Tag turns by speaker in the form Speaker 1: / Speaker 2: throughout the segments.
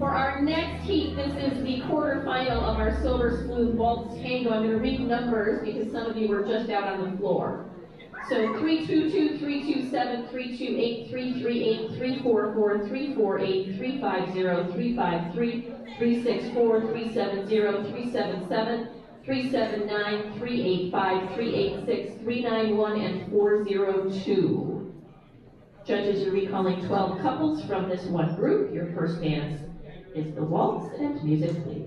Speaker 1: For our next heat, this is the quarterfinal of our Silver Smooth Waltz Tango. I'm going to read numbers because some of you were just out on the floor. So 322, 327, 328, 338, 344, 348, 350, 353, 364, 370, 377, 379, 385, 386, 391, and 402. Judges are recalling 12 couples from this one group. Your first dance is the waltz and music, please.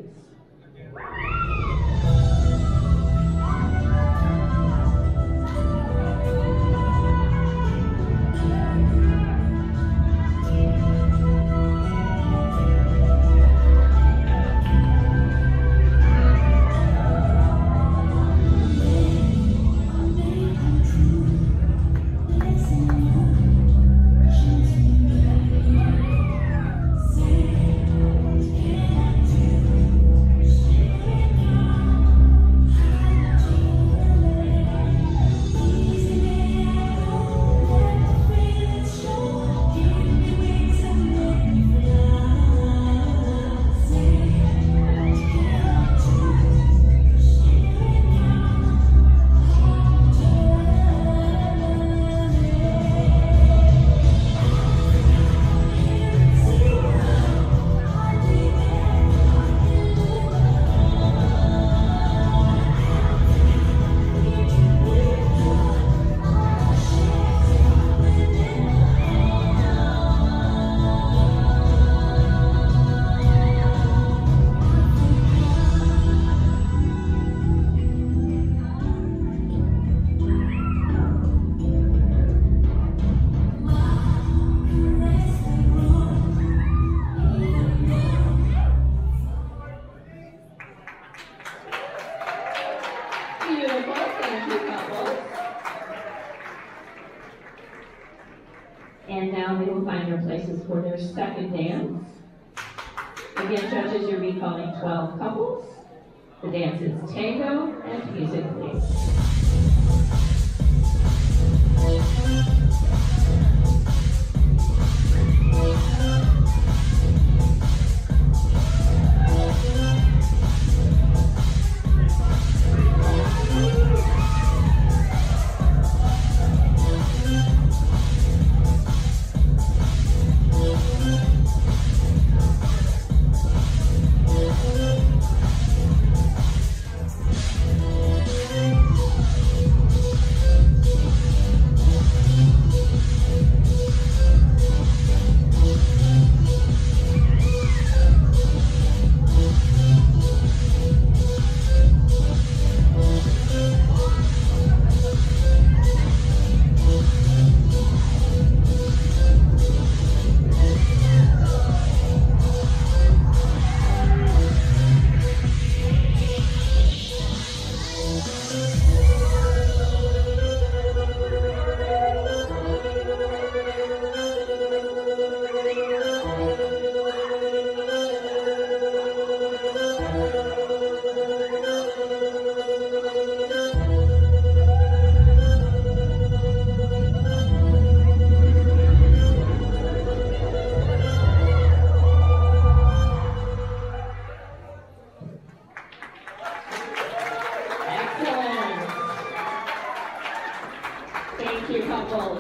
Speaker 1: Beautiful, thank you. And now they will find their places for their second dance. Again, judges, you're recalling 12 couples. The dance is tango and music, please.
Speaker 2: 哦